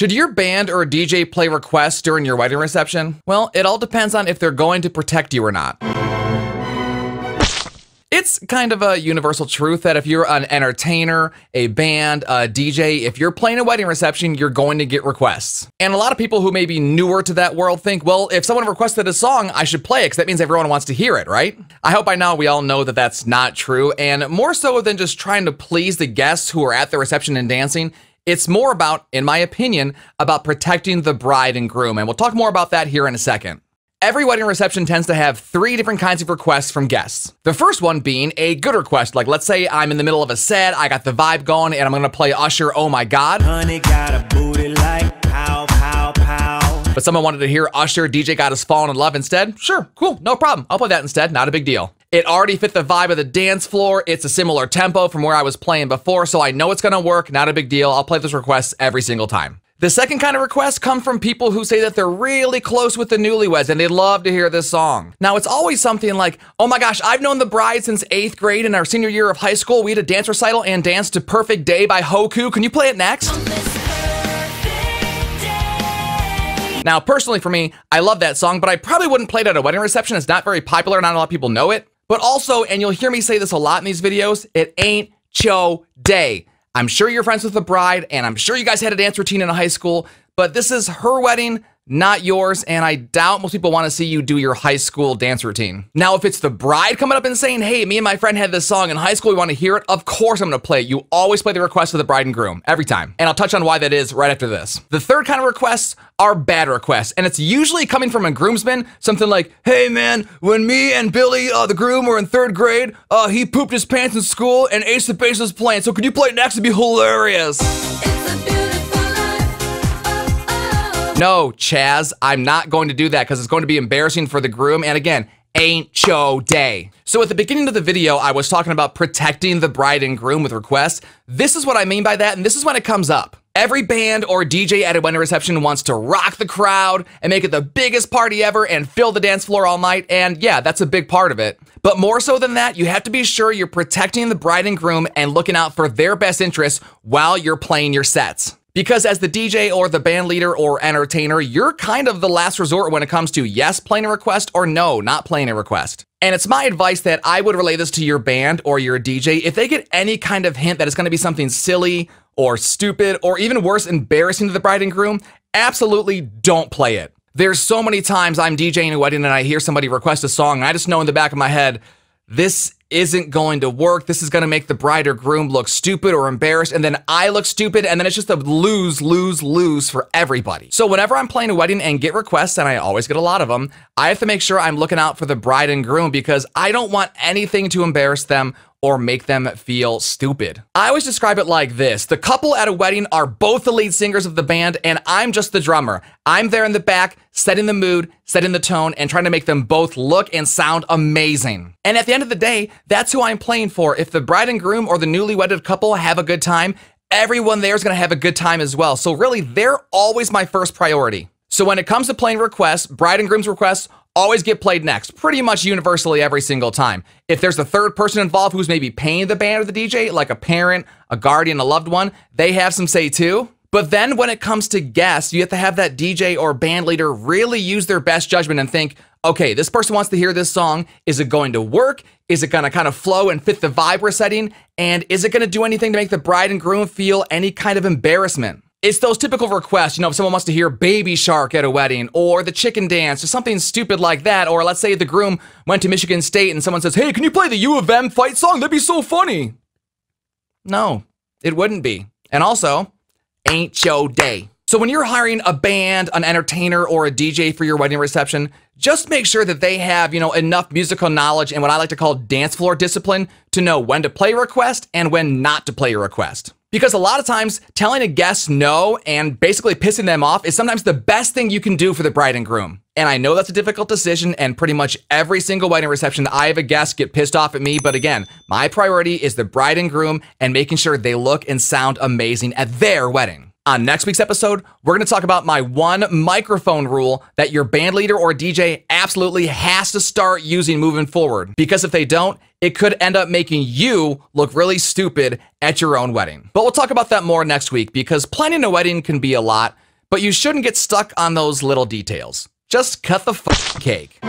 Should your band or DJ play requests during your wedding reception? Well, it all depends on if they're going to protect you or not. It's kind of a universal truth that if you're an entertainer, a band, a DJ, if you're playing a wedding reception, you're going to get requests. And a lot of people who may be newer to that world think, well, if someone requested a song, I should play it because that means everyone wants to hear it, right? I hope by now we all know that that's not true. And more so than just trying to please the guests who are at the reception and dancing, it's more about, in my opinion, about protecting the bride and groom. And we'll talk more about that here in a second. Every wedding reception tends to have three different kinds of requests from guests. The first one being a good request, like let's say I'm in the middle of a set, I got the vibe going, and I'm gonna play Usher, Oh My God. Like pow, pow, pow. But someone wanted to hear Usher, DJ got us falling in love instead. Sure, cool, no problem. I'll play that instead, not a big deal. It already fit the vibe of the dance floor. It's a similar tempo from where I was playing before, so I know it's gonna work, not a big deal. I'll play those requests every single time. The second kind of requests come from people who say that they're really close with the newlyweds and they'd love to hear this song. Now, it's always something like, oh my gosh, I've known the bride since eighth grade in our senior year of high school. We had a dance recital and danced to Perfect Day by Hoku. Can you play it next? Now, personally for me, I love that song, but I probably wouldn't play it at a wedding reception. It's not very popular, not a lot of people know it. But also, and you'll hear me say this a lot in these videos, it ain't Cho Day. I'm sure you're friends with the bride, and I'm sure you guys had a dance routine in high school, but this is her wedding not yours, and I doubt most people want to see you do your high school dance routine. Now, if it's the bride coming up and saying, hey, me and my friend had this song in high school, we want to hear it, of course I'm going to play it. You always play the request of the bride and groom, every time. And I'll touch on why that is right after this. The third kind of requests are bad requests, and it's usually coming from a groomsman, something like, hey man, when me and Billy, uh, the groom, were in third grade, uh, he pooped his pants in school and Ace of Base was playing, so could you play next? It'd be hilarious. No, Chaz, I'm not going to do that because it's going to be embarrassing for the groom. And again, ain't Cho Day. So at the beginning of the video, I was talking about protecting the bride and groom with requests. This is what I mean by that, and this is when it comes up. Every band or DJ at a wedding reception wants to rock the crowd and make it the biggest party ever and fill the dance floor all night, and yeah, that's a big part of it. But more so than that, you have to be sure you're protecting the bride and groom and looking out for their best interests while you're playing your sets. Because as the DJ or the band leader or entertainer, you're kind of the last resort when it comes to yes, playing a request or no, not playing a request. And it's my advice that I would relay this to your band or your DJ. If they get any kind of hint that it's going to be something silly or stupid or even worse, embarrassing to the bride and groom, absolutely don't play it. There's so many times I'm DJing a wedding and I hear somebody request a song and I just know in the back of my head, this isn't going to work. This is going to make the bride or groom look stupid or embarrassed, and then I look stupid, and then it's just a lose, lose, lose for everybody. So whenever I'm playing a wedding and get requests, and I always get a lot of them, I have to make sure I'm looking out for the bride and groom because I don't want anything to embarrass them or make them feel stupid. I always describe it like this. The couple at a wedding are both the lead singers of the band and I'm just the drummer. I'm there in the back, setting the mood, setting the tone, and trying to make them both look and sound amazing. And at the end of the day, that's who I'm playing for. If the bride and groom or the newly wedded couple have a good time, everyone there is going to have a good time as well. So really, they're always my first priority. So when it comes to playing requests, bride and groom's requests always get played next, pretty much universally every single time. If there's a third person involved who's maybe paying the band or the DJ, like a parent, a guardian, a loved one, they have some say too. But then when it comes to guests, you have to have that DJ or band leader really use their best judgment and think, okay, this person wants to hear this song. Is it going to work? Is it going to kind of flow and fit the vibe we're setting? And is it going to do anything to make the bride and groom feel any kind of embarrassment? It's those typical requests, you know, if someone wants to hear Baby Shark at a wedding, or the chicken dance, or something stupid like that, or let's say the groom went to Michigan State and someone says, hey, can you play the U of M fight song? That'd be so funny. No, it wouldn't be. And also, ain't your day. So when you're hiring a band, an entertainer, or a DJ for your wedding reception, just make sure that they have, you know, enough musical knowledge and what I like to call dance floor discipline to know when to play a request and when not to play a request. Because a lot of times, telling a guest no and basically pissing them off is sometimes the best thing you can do for the bride and groom. And I know that's a difficult decision, and pretty much every single wedding reception that I have a guest get pissed off at me. But again, my priority is the bride and groom and making sure they look and sound amazing at their wedding. On next week's episode, we're going to talk about my one microphone rule that your band leader or DJ absolutely has to start using moving forward. Because if they don't, it could end up making you look really stupid at your own wedding. But we'll talk about that more next week because planning a wedding can be a lot. But you shouldn't get stuck on those little details. Just cut the cake.